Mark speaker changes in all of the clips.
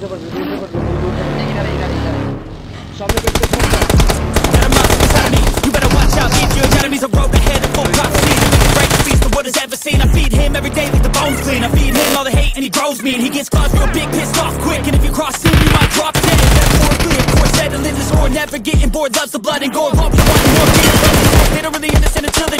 Speaker 1: से पड़ गई दूर से पड़ गई दूर से
Speaker 2: इधर इधर इधर
Speaker 1: सामने पेट पे सामने
Speaker 3: Got a monster inside of me. You better watch out. Leave your enemies a road ahead of full prophecy. The biggest greatest beast the world has ever seen. I feed him every day like the bones clean. I feed him all the hate and he grows me. And he gets claws real big, pissed off quick. And if you cross him, you might drop dead. Metaphorically, of course, settling this war. Never getting bored, loves the blood and gore. Hope you want more fear. They don't really understand until they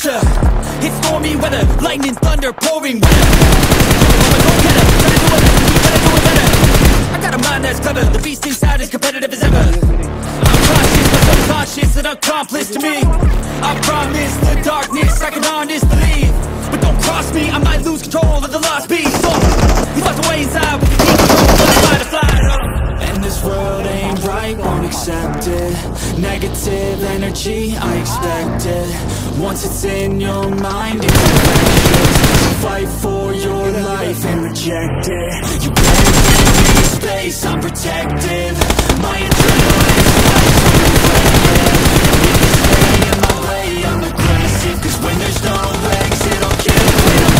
Speaker 3: pressure. It's stormy weather, lightning, thunder, pouring weather Go getter, try to do it. Better, do it better. I got a mind that's clever, the beast inside is competitive as ever. I'm cautious, but so cautious accomplice to me. I promise the darkness, I can Accept it. Negative energy, I expect it Once it's in your mind, it's infectious Fight for your life and reject it. You can't give me space, I'm protective. My adrenaline is I'm If you in my way, I'm when there's no I'll when I'm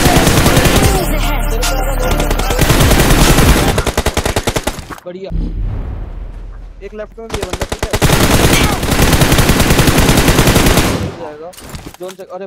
Speaker 3: desperate.
Speaker 1: Yeah एक left में भी है बंदा ठीक है। जाएगा। Zone check अरे